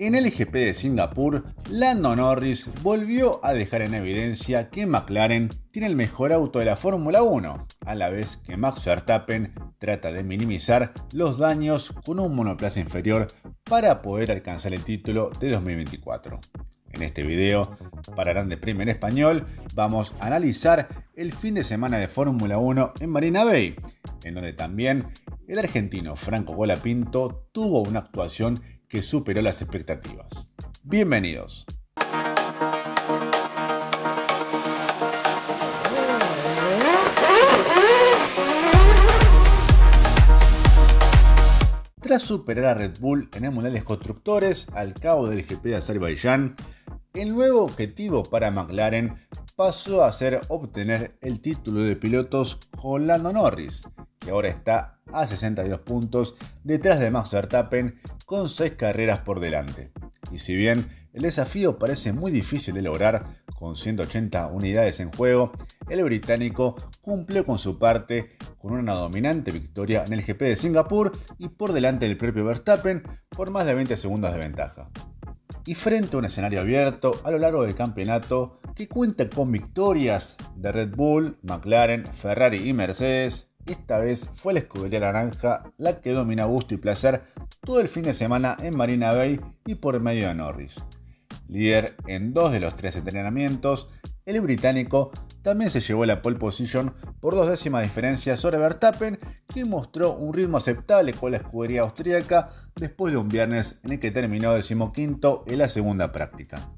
En el GP de Singapur, Lando Norris volvió a dejar en evidencia que McLaren tiene el mejor auto de la Fórmula 1, a la vez que Max Verstappen trata de minimizar los daños con un monoplaza inferior para poder alcanzar el título de 2024. En este video, para Grande en Español, vamos a analizar el fin de semana de Fórmula 1 en Marina Bay, en donde también el argentino Franco Golapinto tuvo una actuación que superó las expectativas. Bienvenidos. Tras superar a Red Bull en el Mundial de Constructores al cabo del GP de Azerbaiyán, el nuevo objetivo para McLaren pasó a ser obtener el título de pilotos con Lando Norris, ahora está a 62 puntos detrás de Max Verstappen con 6 carreras por delante. Y si bien el desafío parece muy difícil de lograr con 180 unidades en juego, el británico cumplió con su parte con una dominante victoria en el GP de Singapur y por delante del propio Verstappen por más de 20 segundos de ventaja. Y frente a un escenario abierto a lo largo del campeonato que cuenta con victorias de Red Bull, McLaren, Ferrari y Mercedes, esta vez fue la escudería naranja la que domina gusto y placer todo el fin de semana en Marina Bay y por medio de Norris. Líder en dos de los tres entrenamientos, el británico también se llevó la pole position por dos décimas diferencias sobre Verstappen, que mostró un ritmo aceptable con la escudería austríaca después de un viernes en el que terminó decimoquinto en la segunda práctica.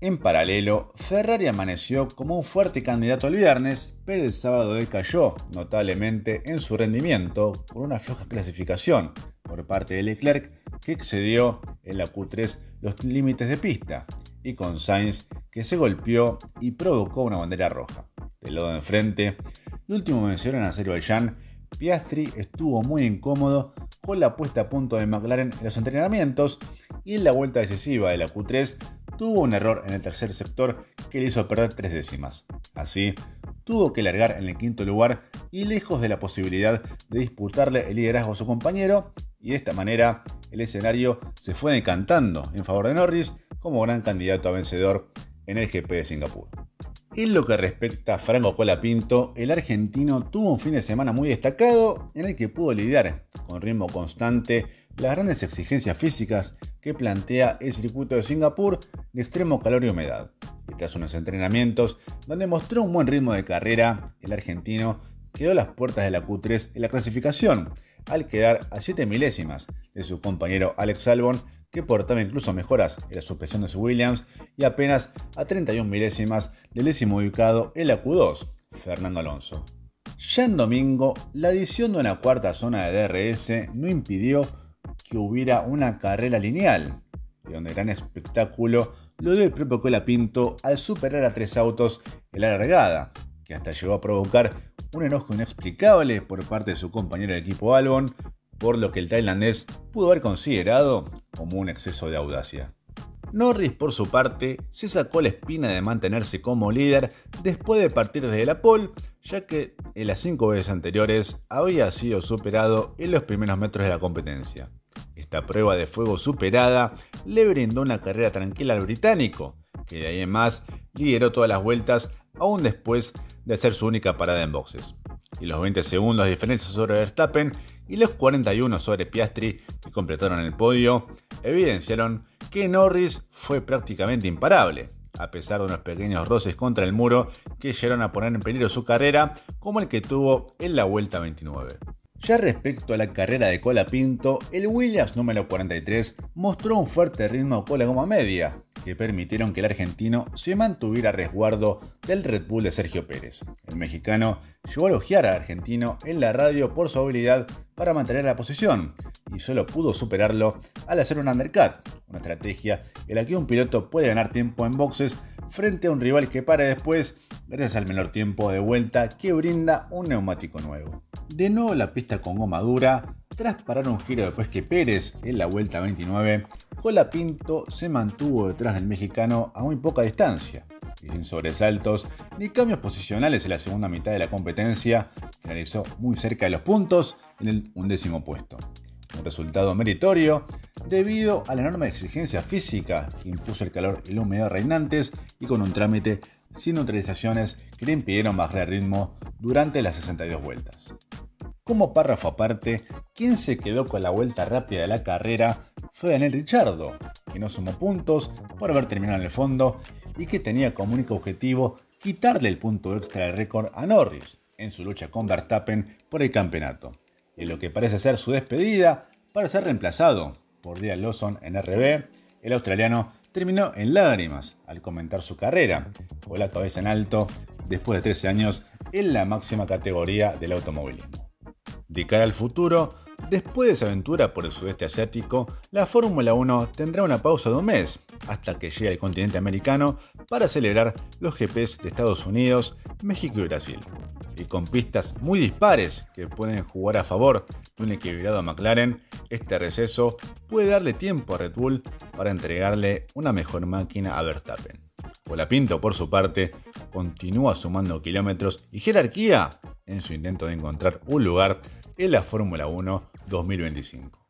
En paralelo, Ferrari amaneció como un fuerte candidato el viernes, pero el sábado decayó notablemente en su rendimiento con una floja clasificación por parte de Leclerc que excedió en la Q3 los límites de pista y con Sainz que se golpeó y provocó una bandera roja. Del lado de enfrente, el último vencedor en Azerbaiyán, Piastri estuvo muy incómodo con la puesta a punto de McLaren en los entrenamientos y en la vuelta decisiva de la Q3 tuvo un error en el tercer sector que le hizo perder tres décimas. Así, tuvo que largar en el quinto lugar y lejos de la posibilidad de disputarle el liderazgo a su compañero, y de esta manera el escenario se fue decantando en favor de Norris como gran candidato a vencedor en el GP de Singapur. En lo que respecta a Franco Colapinto, el argentino tuvo un fin de semana muy destacado en el que pudo lidiar con ritmo constante las grandes exigencias físicas que plantea el circuito de Singapur de extremo calor y humedad. Y tras unos entrenamientos donde mostró un buen ritmo de carrera, el argentino quedó a las puertas de la Q3 en la clasificación, al quedar a 7 milésimas de su compañero Alex Albon, que portaba incluso mejoras en la suspensión de su Williams, y apenas a 31 milésimas del décimo ubicado en la Q2, Fernando Alonso. Ya en domingo, la adición de una cuarta zona de DRS no impidió que hubiera una carrera lineal, y donde gran espectáculo lo dio el propio Colapinto al superar a tres autos en la largada, que hasta llegó a provocar un enojo inexplicable por parte de su compañero de equipo Albon, por lo que el tailandés pudo haber considerado como un exceso de audacia. Norris, por su parte, se sacó la espina de mantenerse como líder después de partir desde la pole, ya que en las cinco veces anteriores había sido superado en los primeros metros de la competencia. Esta prueba de fuego superada le brindó una carrera tranquila al británico, que de ahí en más lideró todas las vueltas aún después de hacer su única parada en boxes. Y los 20 segundos de diferencia sobre Verstappen y los 41 sobre Piastri que completaron el podio evidenciaron que Norris fue prácticamente imparable, a pesar de unos pequeños roces contra el muro que llegaron a poner en peligro su carrera, como el que tuvo en la vuelta 29. Ya respecto a la carrera de Cola Pinto, el Williams número 43 mostró un fuerte ritmo con la goma media, que permitieron que el argentino se mantuviera a resguardo del Red Bull de Sergio Pérez. El mexicano llegó a elogiar al argentino en la radio por su habilidad para mantener la posición, y solo pudo superarlo al hacer un undercut, una estrategia en la que un piloto puede ganar tiempo en boxes frente a un rival que para después gracias al menor tiempo de vuelta que brinda un neumático nuevo. De nuevo la pista con goma dura, tras parar un giro después que Pérez en la vuelta 29, Colapinto se mantuvo detrás del mexicano a muy poca distancia y sin sobresaltos ni cambios posicionales en la segunda mitad de la competencia, finalizó muy cerca de los puntos en el undécimo puesto. resultado meritorio debido a la enorme exigencia física que impuso el calor y la humedad reinantes y con un trámite sin neutralizaciones que le impidieron bajar el ritmo durante las 62 vueltas. Como párrafo aparte, quien se quedó con la vuelta rápida de la carrera fue Daniel Richardo, que no sumó puntos por haber terminado en el fondo y que tenía como único objetivo quitarle el punto extra de récord a Norris en su lucha con Verstappen por el campeonato. En lo que parece ser su despedida para ser reemplazado por Diaz Lawson en RB, el australiano terminó en lágrimas al comentar su carrera, con la cabeza en alto después de 13 años en la máxima categoría del automovilismo. De cara al futuro, después de su aventura por el sudeste asiático, la Fórmula 1 tendrá una pausa de un mes hasta que llegue al continente americano para celebrar los GPs de Estados Unidos, México y Brasil. Y con pistas muy dispares que pueden jugar a favor de un equilibrado McLaren, este receso puede darle tiempo a Red Bull para entregarle una mejor máquina a Verstappen. Colapinto, por su parte, continúa sumando kilómetros y jerarquía en su intento de encontrar un lugar en la Fórmula 1 2025.